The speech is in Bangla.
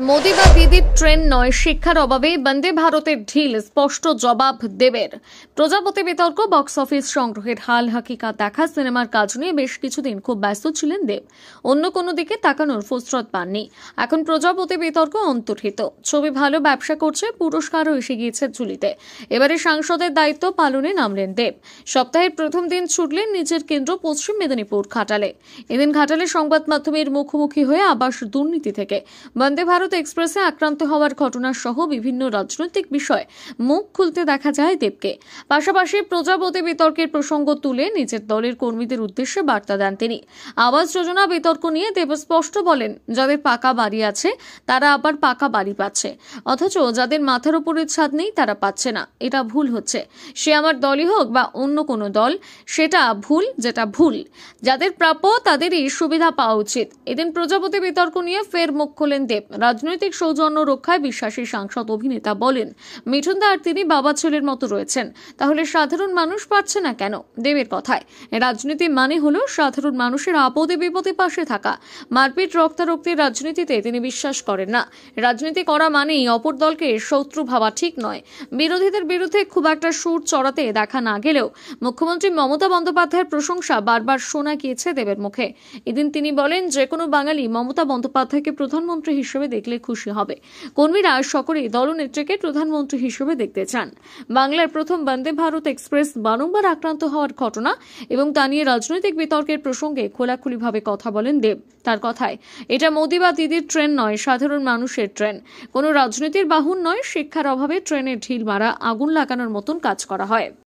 মোদি বা দিদির ট্রেন নয়, শিক্ষার অভাবে বন্দে ভারতের ঢিল স্পষ্ট জবাব দেবের। প্রজাপতি বিতর্ক, বক্স অফিস সংগ্রহের হাল হাকিকা দেখা, সিনেমার কাজ নিয়ে বেশ কিছুদিন খুব ব্যস্ত ছিলেন দেব। অন্য কোনো দিকে তাকানোর ফুসরত পাননি। এখন প্রজাপতি বিতর্ক অন্তর্হিত। ছবি ভালো ব্যবসা করছে, পুরস্কারও এসে গিয়েছে ঝুলিতে। এবারে সাংসদের দায়িত্ব পালনে নামলেন দেব। সপ্তাহের প্রথম দিন ছুটলেন নিজের কেন্দ্র পশ্চিম মেদিনীপুর ঘাটালে। এদিন ঘাটালে সংবাদ মাধ্যমের মুখোমুখি হয়ে আবাস দুর্নীতি থেকে। বন্দে ভারত এক্সপ্রেসে আক্রান্ত হওয়ার ঘটনা সহ বিভিন্ন রাজনৈতিক বিষয় মুখ খুলতে দেখা যায় দেবকে। পাশাপাশি প্রজাপতি বিতর্কের প্রসঙ্গ তুলে নিজের দলের কর্মীদের উদ্দেশ্যে বার্তা দেন তিনি। আবাস যোজনা বিতর্ক নিয়ে দেব স্পষ্ট বলেন, যাদের পাকা বাড়ি আছে, তারা আবার পাকা বাড়ি পাচ্ছে। অথচ যাদের মাথার উপরে ছাদ নেই, তারা পাচ্ছে না। এটা ভুল হচ্ছে। সে আমার দলই হোক বা অন্য কোনো দল, সেটা ভুল যেটা ভুল। যাদের প্রাপ্য, তাদেরই সুবিধা পাওয়া উচিত। এদিন প্রজাপতি বিতর্ক নিয়ে ফের মুখ খোলেন দেব। রাজনৈতিক সৌজন্য রক্ষায় বিশ্বাসী সাংসদ অভিনেতা বলেন মিঠুন দা আর তিনি বাবা ছেলের মতো রয়েছেন। তাহলে সাধারণ মানুষ পাচ্ছে না কেন? দেবের কথায়। রাজনীতি মানে হলো সাধারণ মানুষের আপদে বিপদে পাশে থাকা। মারপিট রক্তারক্তির রাজনীতিতে তিনি বিশ্বাস করেন না। রাজনীতি করা মানেই অপর দলকে শত্রু ভাবা ঠিক নয়। বিরোধীদের বিরুদ্ধে খুব একটা সুর চড়াতে দেখা না গেলেও মুখ্যমন্ত্রী মমতা বন্দ্যোপাধ্যায়ের প্রশংসা বারবার শোনা গিয়েছে দেবের মুখে। এদিন তিনি বলেন যে কোনো বাঙালি মমতা বন্দ্যোপাধ্যায়কে প্রধানমন্ত্রী হিসেবে দেখলে খুশি হবে। কর্মীরা সকলেই দলনেত্রীকে প্রধানমন্ত্রী হিসেবে দেখতে চান। বাংলার প্রথম বন্দে ভারত এক্সপ্রেস বারংবার আক্রান্ত হওয়ার ঘটনা এবং তা নিয়ে রাজনৈতিক বিতর্কের প্রসঙ্গে খোলাখুলিভাবে কথা বলেন দেব তার কথায়। এটা মোদি বা দিদির ট্রেন নয়, সাধারণ মানুষের ট্রেন। কোনো রাজনীতির বাহন নয়, শিক্ষার অভাবে ট্রেনে ঢিল মারা, আগুন লাগানোর মতন কাজ করা হয়।